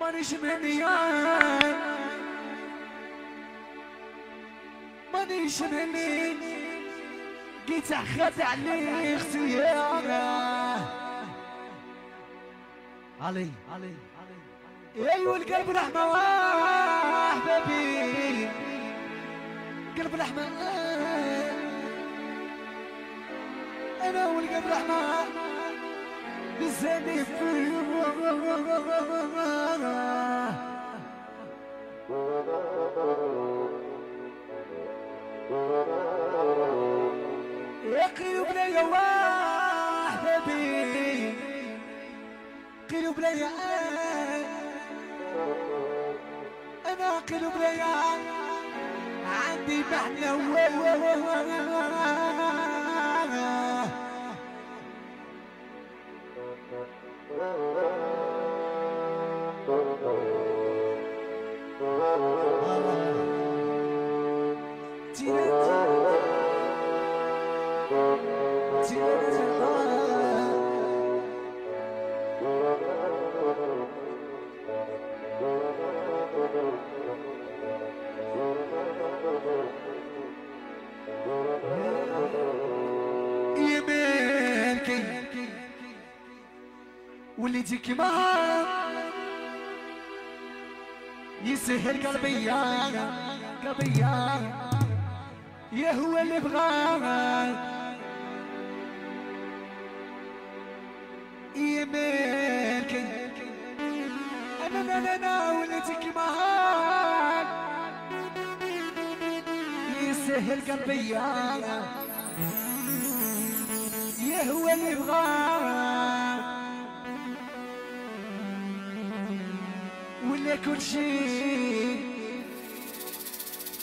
مانيش منيان مانيش مني قيت اخذ علي اختياره علي علي أيوه القلب رحمه احبابي قلب رحمه أنا والقلب رحمه بالزني يا قلوب ليا احبابي قلوب ليا أنا. قلوب ليا عندي معنى تجيك معاه يسهل قلبي قلبي يا هو اللي بغاك يمينكي أنا أنا أنا واللي تجيك معاك يسهل قلبي يا هو اللي بغاك ولا كل شيء.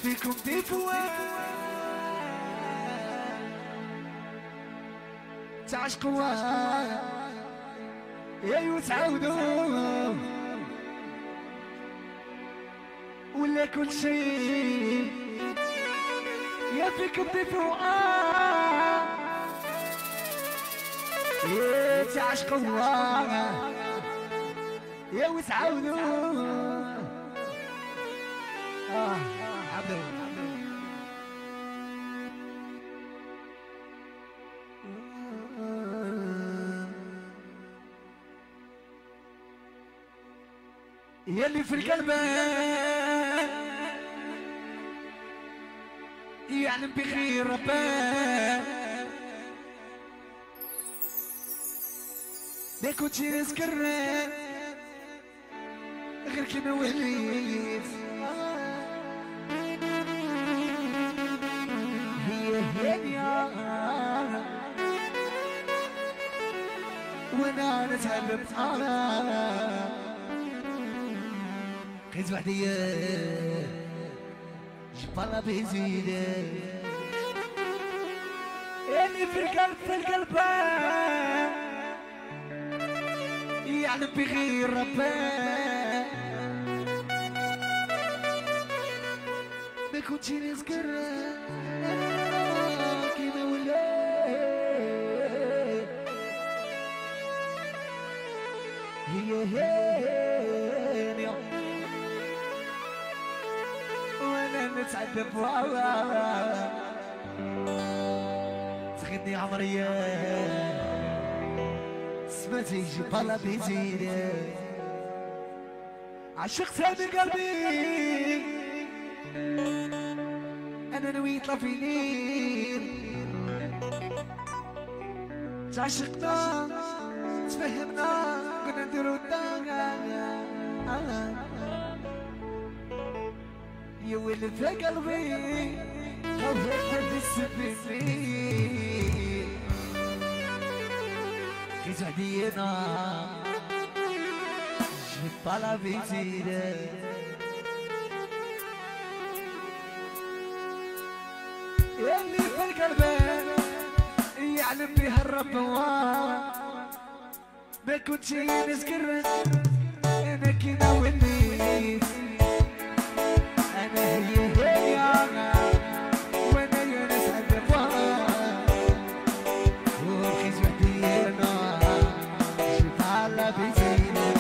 فيكم دفوة تعشقوا يا وتعاودوا ولا كل شيء. يا فيكم دفوة يا تعشقوا يا وتعاونوا آه عبدو يلي في القلب. يعلم بخير رباه ده كنت نذكر غير كيما وليت هي هي وأنا نتعلم أنا قيت وحدي جبالا بيزيد اللي في القلب في القلب. يعلم بغير رباه ما كنتش نذكر كيما ولا. هي هانية. وأنا نتعذب. تغني عمرية سمعتي جبالة بيزيد عشقتها من قلبي. أنا نويت لا في ليل تعشقنا تفهمنا كنا نديرو الدنيا. يا ويلي في قلبي خوفك بالسبيل كيس عدينا جيب على بيتينا اللي في القلب يعلم بها الرب ما كنتش نذكر أنا كده وليت أنا هي هي وأنا يا ناس عذبان ورخيص وحدينا شوف على بيتنا